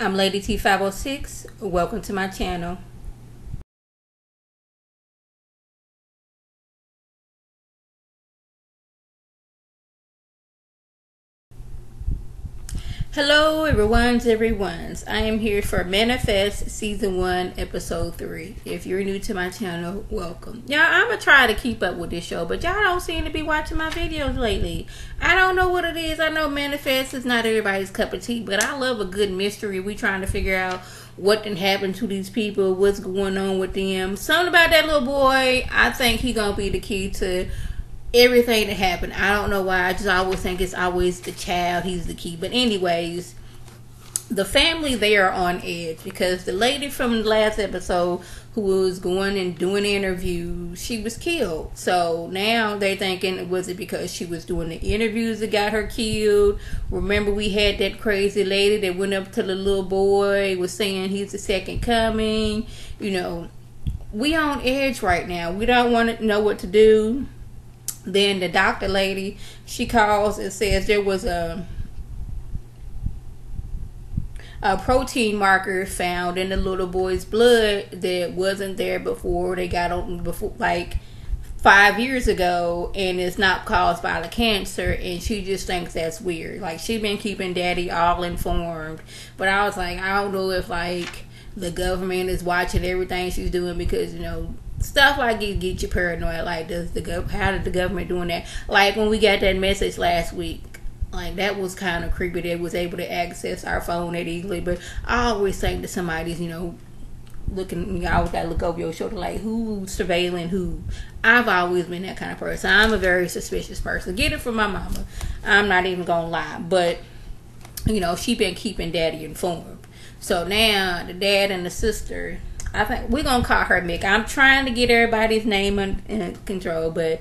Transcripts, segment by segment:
I'm Lady T506. Welcome to my channel. Hello, everyone's everyone's. I am here for Manifest Season 1, Episode 3. If you're new to my channel, welcome. Y'all, I'm going to try to keep up with this show, but y'all don't seem to be watching my videos lately. I don't know what it is. I know Manifest is not everybody's cup of tea, but I love a good mystery. We trying to figure out what did happen to these people, what's going on with them. Something about that little boy, I think he going to be the key to everything that happened. I don't know why. I just always think it's always the child. He's the key. But anyways, the family they are on edge because the lady from the last episode who was going and doing the interview, she was killed. So now they're thinking, was it because she was doing the interviews that got her killed? Remember, we had that crazy lady that went up to the little boy, was saying he's the second coming. You know, we on edge right now. We don't want to know what to do then the doctor lady, she calls and says there was a a protein marker found in the little boy's blood that wasn't there before. They got on before like five years ago and it's not caused by the cancer and she just thinks that's weird. Like she's been keeping daddy all informed. But i was like i don't know if like the government is watching everything she's doing because you know stuff like it get you paranoid. Like, does the gov- how did the government doing that? Like when we got that message last week, like that was kind of creepy. They was able to access our phone that easily. But I always think that somebody's, you know, looking. You always gotta look over your shoulder, like who's surveilling who. I've always been that kind of person. I'm a very suspicious person. Get it from my mama. I'm not even gonna lie, but you know she been keeping daddy informed. So now the dad and the sister I think we're gonna call her Mick. I'm trying to get everybody's name in control, but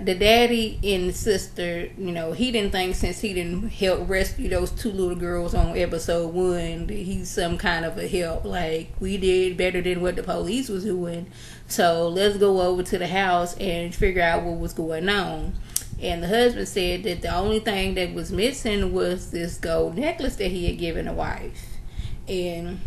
the daddy and the sister, you know, he didn't think since he didn't help rescue those two little girls on episode one, he's some kind of a help. Like we did better than what the police was doing. So let's go over to the house and figure out what was going on. And the husband said that the only thing that was missing was this gold necklace that he had given the wife. And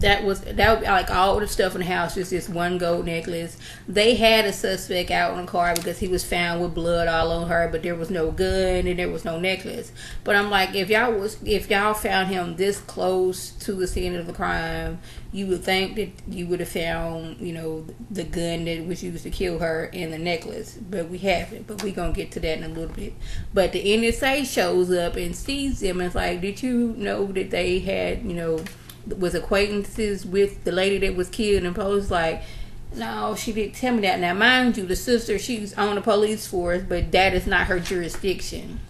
that was that would be like all the stuff in the house just this one gold necklace. They had a suspect out on the car because he was found with blood all on her but there was no gun and there was no necklace. But i'm like if y'all was if y'all found him this close to the scene of the crime you would think that you would have found you know the gun that was used to kill her and the necklace but we haven't. But we gonna get to that in a little bit. But the nsa shows up and sees them and it's like did you know that they had you know was acquaintances with the lady that was killed and posed like no, she didn't tell me that. Now, mind you, the sister, she's on the police force, but that is not her jurisdiction.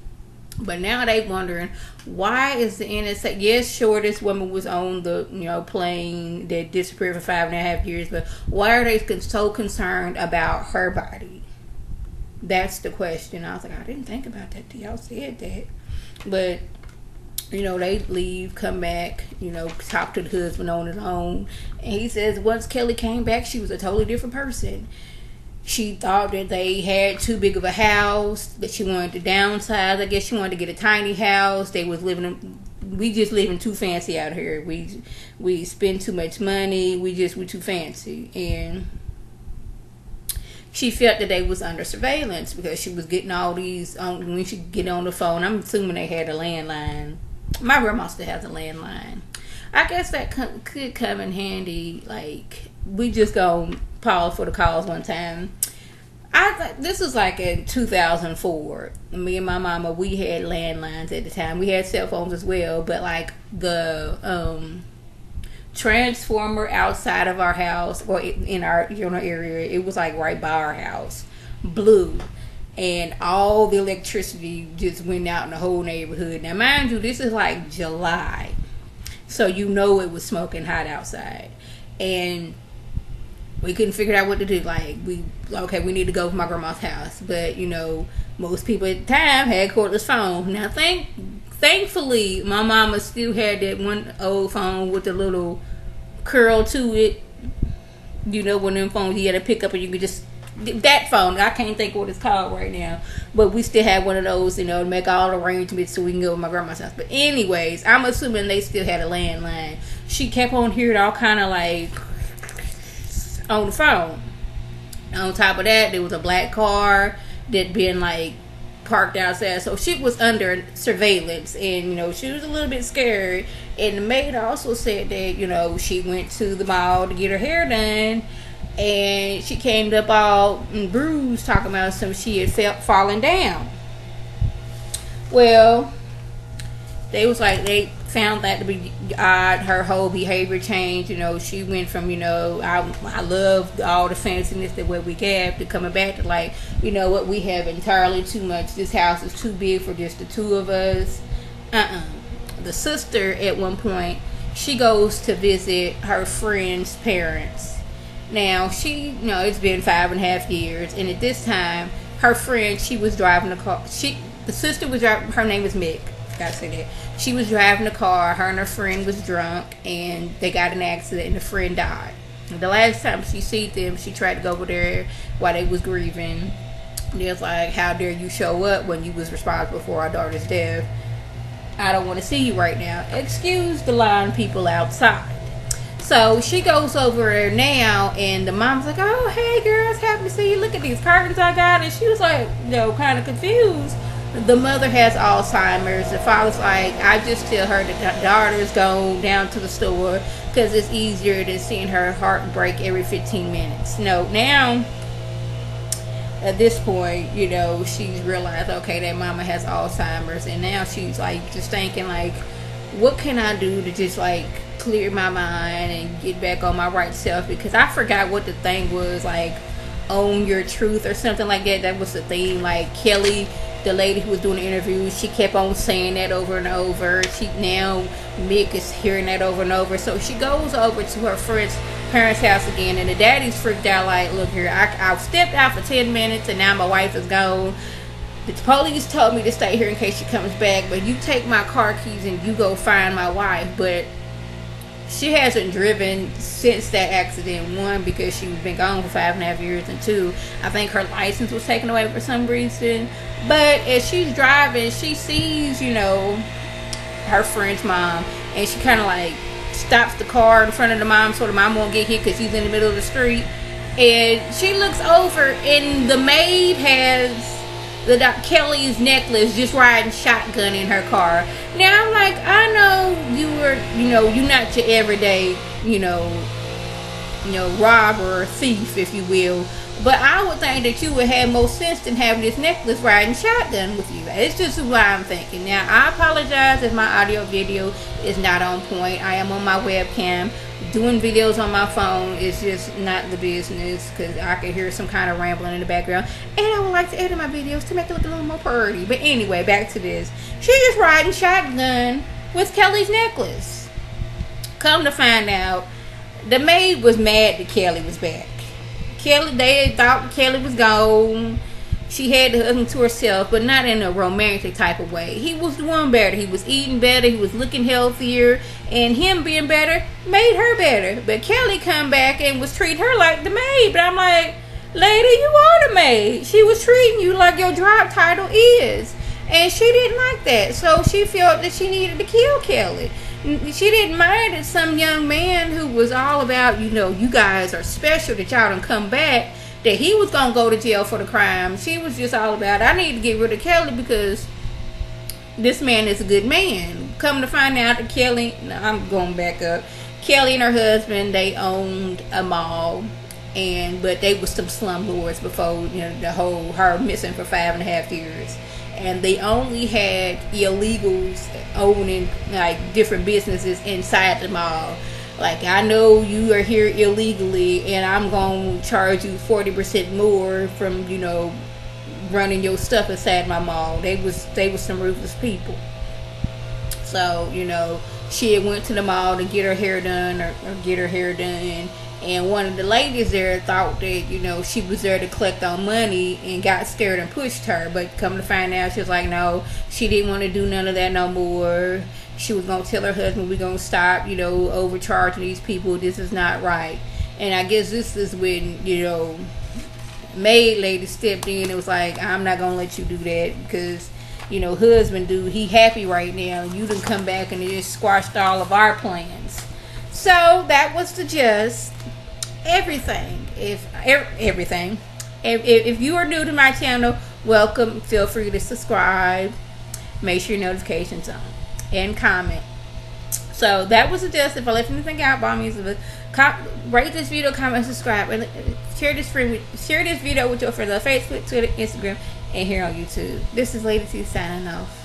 But now they wondering why is the NSA? Yes, sure, this woman was on the you know plane that disappeared for five and a half years, but why are they so concerned about her body? That's the question. I was like, I didn't think about that. Y'all said that, but you know, they leave, come back, you know, talk to the husband on his own. And he says once Kelly came back, she was a totally different person. She thought that they had too big of a house, that she wanted to downsize. I guess she wanted to get a tiny house. They was living in, we just living too fancy out here. We we spend too much money. We just we too fancy. And she felt that they was under surveillance because she was getting all these when she get on the phone. I'm assuming they had a landline my grandma still has a landline. I guess that could come in handy. Like we just go pause for the calls one time. I th- this was like in 2004. Me and my mama we had landlines at the time. We had cell phones as well, but like the um, transformer outside of our house or in our know area, it was like right by our house, blue and all the electricity just went out in the whole neighborhood. Now, mind you, this is like July, so you know it was smoking hot outside, and we couldn't figure out what to do. Like we, okay, we need to go to my grandma's house, but you know, most people at the time had cordless phone. Now, thank, thankfully, my mama still had that one old phone with the little curl to it. You know, one of them phones you had to pick up and you could just that phone. I can't think what it's called right now, but we still have one of those, you know, to make all the arrangements so we can go to my grandma's house. But anyways, I'm assuming they still had a landline. She kept on hearing all kind of like on the phone. On top of that, there was a black car that been like parked outside, so she was under surveillance, and you know she was a little bit scared. And the maid also said that you know she went to the mall to get her hair done and she came up all bruised talking about some she had felt falling down. Well, they was like they found that to be odd. Her whole behavior changed. You know, she went from you know I I love all the fanciness that what we have to coming back to like you know what we have entirely too much. This house is too big for just the two of us. Uh uh The sister at one point she goes to visit her friend's parents now she, you know, it's been five and a half years, and at this time, her friend, she was driving the car. She, the sister was driving. Her name was Mick. Gotta say that. She was driving the car. Her and her friend was drunk, and they got an accident, and the friend died. The last time she see them, she tried to go over there while they was grieving. They was like, "How dare you show up when you was responsible for our daughter's death? I don't want to see you right now." Excuse the line people outside. So she goes over there now, and the mom's like, "Oh, hey girls, happy to see you. Look at these cartons I got." And she was like, you know, kind of confused. The mother has Alzheimer's. The father's like, "I just tell her the daughter's going down to the store because it's easier than seeing her heart break every 15 minutes." No, now at this point, you know, she's realized, okay, that mama has Alzheimer's, and now she's like just thinking like, what can I do to just like clear my mind and get back on my right self because I forgot what the thing was like own your truth or something like that. That was the thing. Like Kelly, the lady who was doing the interview, she kept on saying that over and over. She now Mick is hearing that over and over. So she goes over to her friend's parents' house again, and the daddy's freaked out. Like, look here, I I've stepped out for ten minutes, and now my wife is gone. The police told me to stay here in case she comes back, but you take my car keys and you go find my wife. But she hasn't driven since that accident. One, because she's been gone for five and a half years, and two, I think her license was taken away for some reason. But as she's driving, she sees, you know, her friend's mom, and she kind of like stops the car in front of the mom so the mom won't get hit because she's in the middle of the street. And she looks over, and the maid has the Kelly's necklace just riding shotgun in her car. Now I'm like, I know you were, you know, you're not your everyday, you know, you know, robber or thief, if you will. But I would think that you would have more sense than having this necklace riding shotgun with you. It's just what I'm thinking. Now I apologize if my audio video is not on point. I am on my webcam doing videos on my phone is just not the business because I can hear some kind of rambling in the background. And I would like to edit my videos to make it look a little more pretty. But anyway, back to this. She's just riding shotgun with Kelly's necklace. Come to find out, the maid was mad that Kelly was back. Kelly, they thought Kelly was gone she had the husband to herself, but not in a romantic type of way. He was doing better. He was eating better. He was looking healthier, and him being better made her better. But Kelly come back and was treating her like the maid. But I'm like, lady, you are the maid. She was treating you like your job title is, and she didn't like that. So she felt that she needed to kill Kelly. She didn't mind some young man who was all about, you know, you guys are special that y'all don't come back that he was gonna go to jail for the crime. She was just all about I need to get rid of Kelly because this man is a good man. Come to find out that Kelly I'm going back up. Kelly and her husband they owned a mall and but they were some slumlords before you know the whole her missing for five and a half years and they only had illegals owning like different businesses inside the mall like I know you are here illegally and I'm to charge you 40% more from, you know, running your stuff inside my mall. They was they was some ruthless people. So, you know, she had went to the mall to get her hair done or, or get her hair done. And one of the ladies there thought that you know she was there to collect on money and got scared and pushed her. But come to find out she was like no she didn't want to do none of that no more. She was gonna tell her husband we're gonna stop you know overcharging these people. This is not right. And i guess this is when you know maid lady stepped in and was like, I'm not gonna let you do that because you know, husband dude, he happy right now. You didn't come back and just squashed all of our plans. So that was the just everything. If everything, if, if you are new to my channel, welcome. Feel free to subscribe. Make sure your notifications on and comment. So that was the just. If I left anything out, by me, rate this video, comment, subscribe, and share this free, share this video with your friends on Facebook, Twitter, Instagram, and here on YouTube. This is Lady T signing off.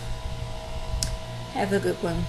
Have a good one.